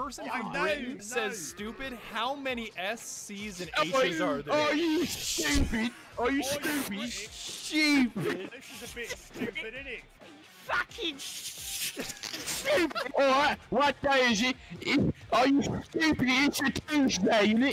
person from know, Britain no. says stupid, how many S, C's, and H's are there? are you stupid? Are you stupid? Stupid. This is a bit stupid, isn't it? Fucking stupid. Alright, what day is? It- Are you stupid? It's a Tuesday, isn't it?